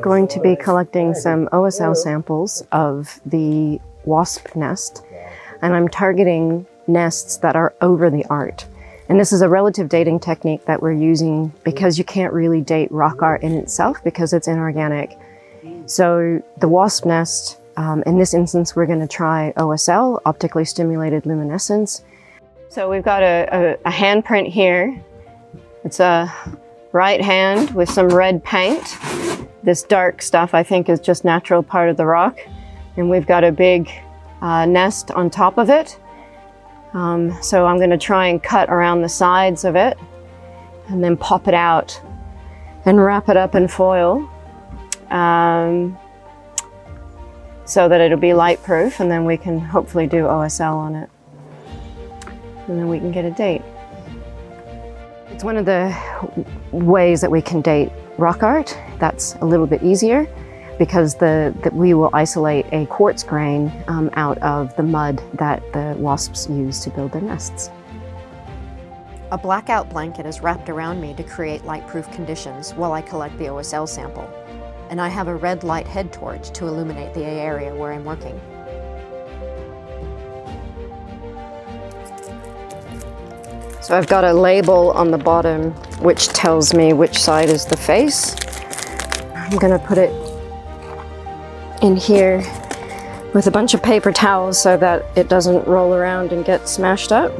going to be collecting some OSL samples of the wasp nest, and I'm targeting nests that are over the art. And this is a relative dating technique that we're using because you can't really date rock art in itself because it's inorganic. So the wasp nest, um, in this instance, we're going to try OSL, optically stimulated luminescence. So we've got a, a, a handprint here. It's a right hand with some red paint. This dark stuff I think is just natural part of the rock. And we've got a big uh, nest on top of it. Um, so I'm going to try and cut around the sides of it and then pop it out and wrap it up in foil um, so that it'll be light proof and then we can hopefully do OSL on it and then we can get a date. It's one of the ways that we can date rock art. That's a little bit easier because the, the, we will isolate a quartz grain um, out of the mud that the wasps use to build their nests. A blackout blanket is wrapped around me to create light-proof conditions while I collect the OSL sample. And I have a red light head torch to illuminate the area where I'm working. So I've got a label on the bottom which tells me which side is the face. I'm gonna put it in here with a bunch of paper towels so that it doesn't roll around and get smashed up.